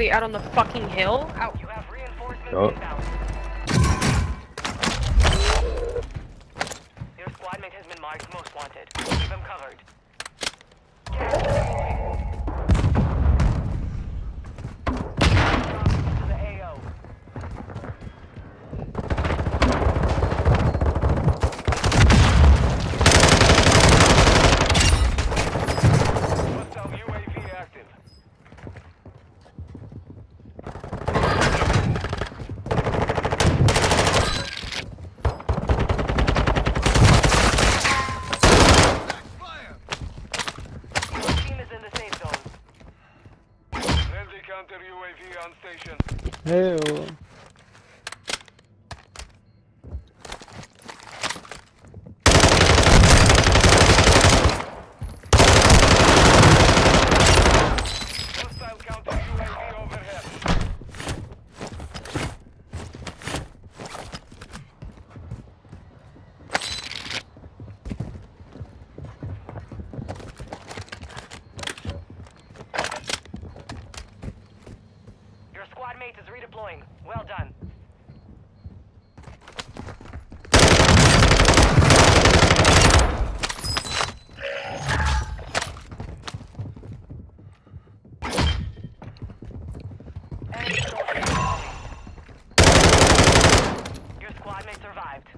literally out on the fucking hill. Ow. You have reinforcements Oh. inbound. Your squad mate has been marked most wanted. Keep him covered. Gas is moving. To the AO. Hostile UAV active. Your team is in the safe zone. Friendly counter UAV on station. Ew. Hostile counter UAV overhead. Your squad mate is redeploying. Well done. Your squad survived.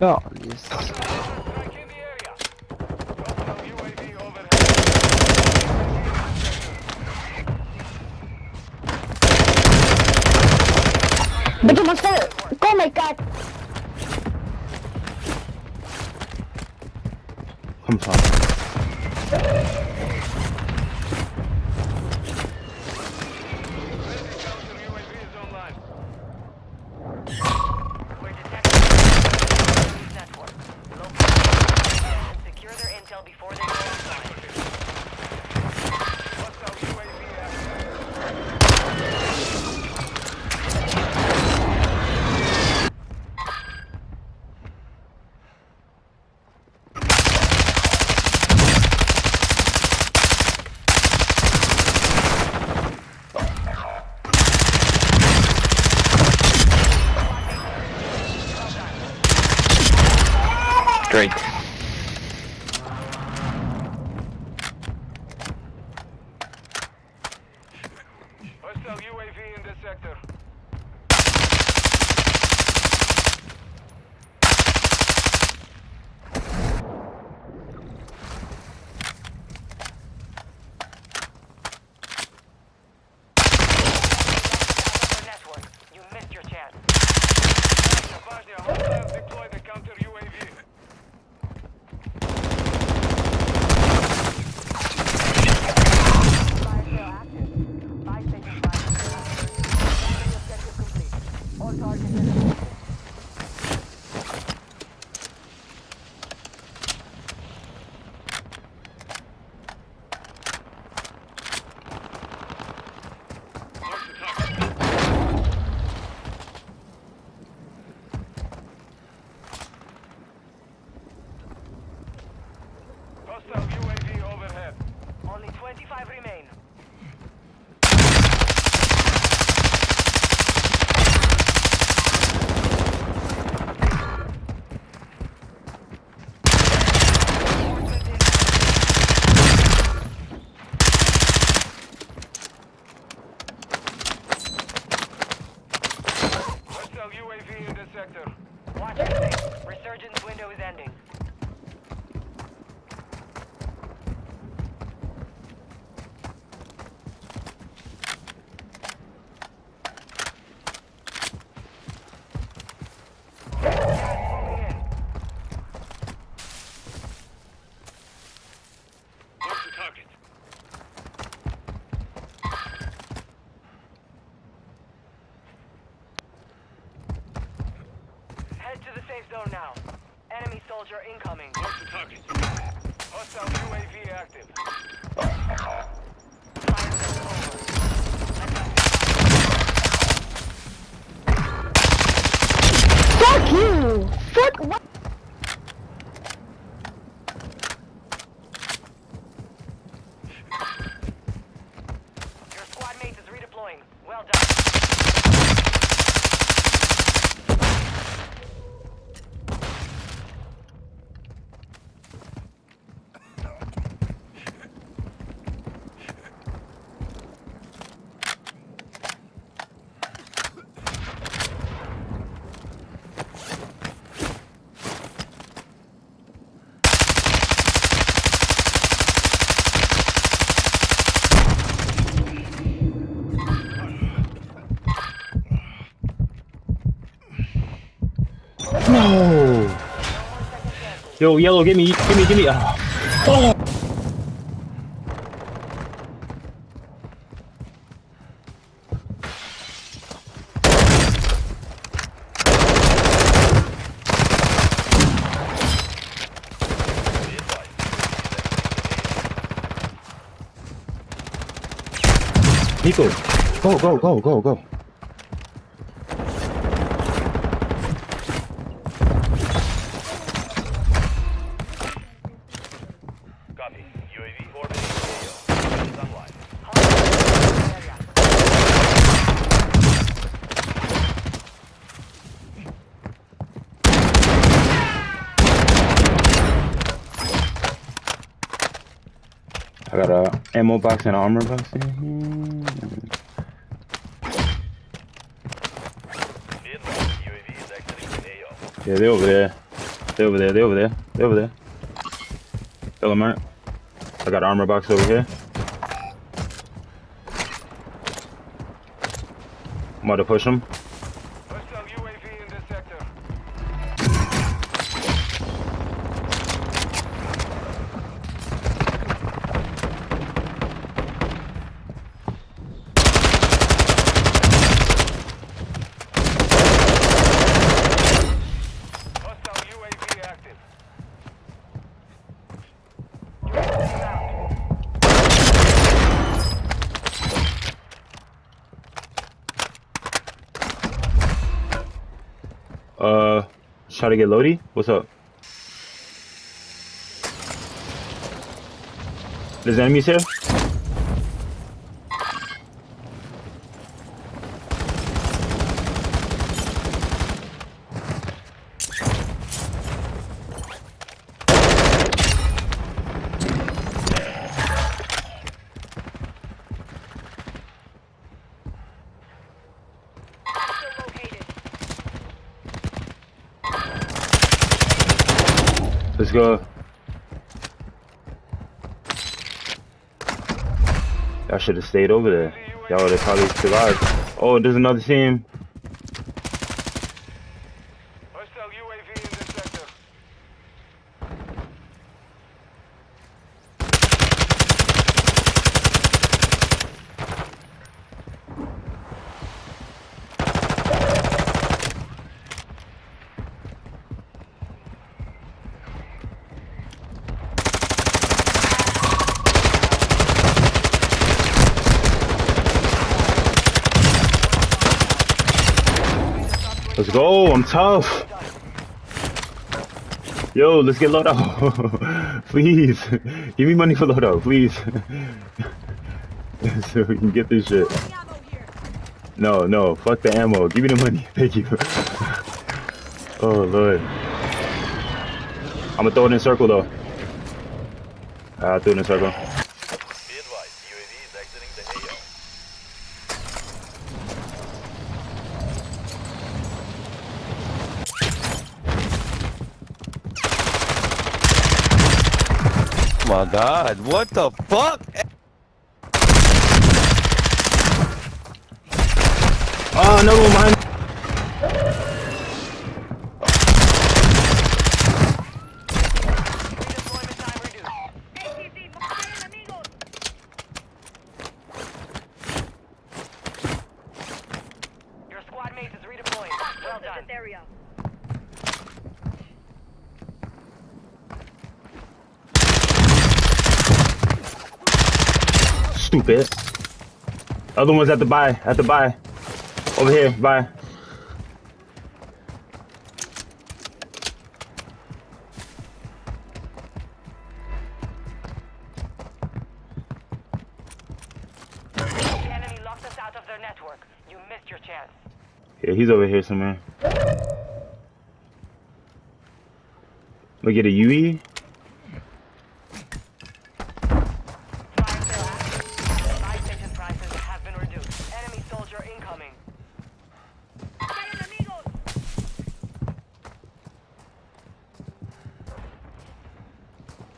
Ja, yes. Strike in the area. Hostile UAV overhead. But you must Oh my god! Kom fan. Friendly counter UAV is online. We're detecting the network. Locate and secure their intel before they go online. Hostile UAV active. Great. Zone now. Enemy soldier incoming. Mark the target. Hostile UAV active. Fuck you! Fuck what? No. Yo, yellow, give me, give me, give me. Ah. Nico, go, go, go, go, go. I got a ammo box and armor box in here. Yeah, they over there. They over there. They over there. They over there. Tell them, Mark. I got armor box over here. I'm about to push them. Hostile UAV in this sector. Hostile UAV active. Uh, try to get Lodi. What's up? There's enemies here. Let's go. Y'all should have stayed over there. Y'all would have probably survived. Oh, there's another team. Hostile UAV in this sector. Let's go. I'm tough. Yo, let's get load out. please. Give me money for load out, please. so we can get this shit. No, no. Fuck the ammo. Give me the money. Thank you. oh, Lord. I'm gonna throw it in a circle, though. Ah, I'll throw it in a circle. Be advised. UAV is exiting the AO. My god, what the fuck? Oh, another one behind. Redeployment time reduced. Your squad mate is redeploying. Well done. Stupid. Other one's at the buy. At the buy. Over here. Buy. The enemy locked us out of their network. You missed your chance. Yeah, he's over here somewhere. Look at a UE.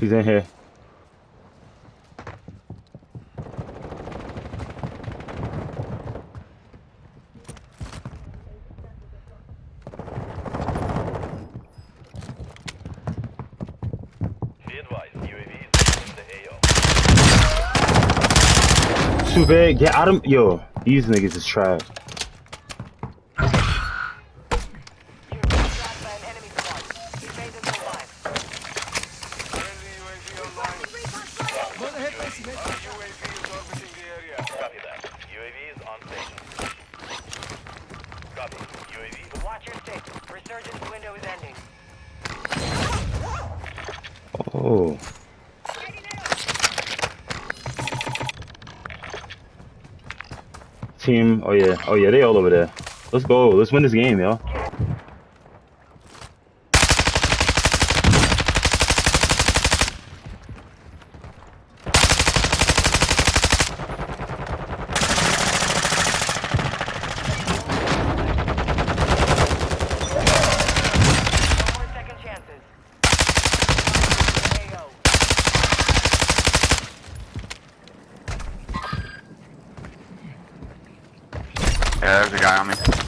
He's in here. Too bad. Get out of yo. These niggas is trash. Team. Oh yeah. Oh yeah. They all over there. Let's go. Let's win this game, yo. Yeah, there's a guy on me.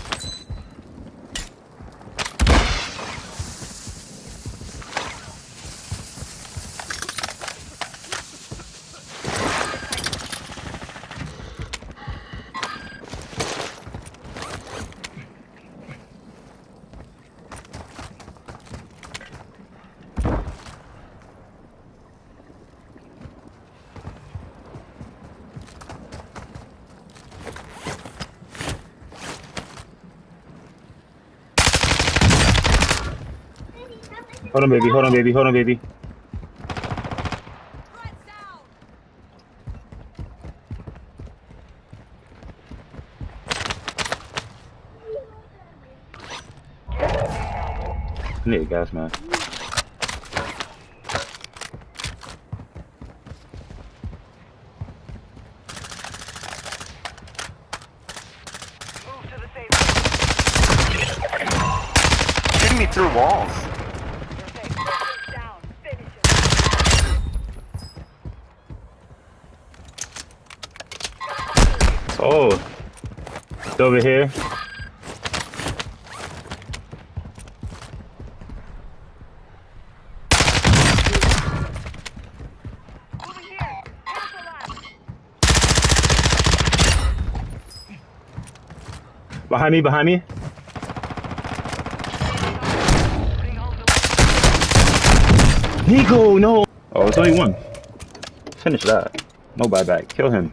Hold on, baby. Hold on, baby. Hold on, baby. I need gas man. Shooting me through walls. Over here. Moving here. Cancel that. Behind me, behind me. Bring home the Nico, no. Oh, it's only one. Finish that. No buyback. Kill him.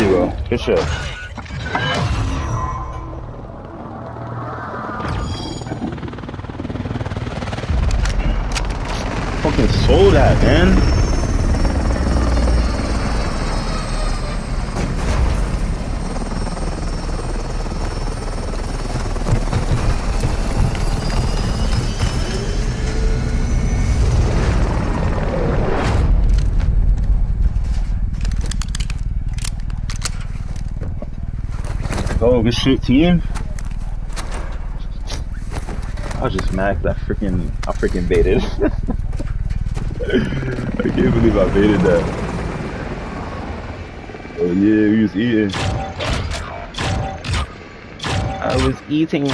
There you go. Good shit. Fucking sold that, man. Oh, good shit, team. I was just 'cause I freaking, I freaking baited. I can't believe I baited that. Oh yeah, we was eating. I was eating.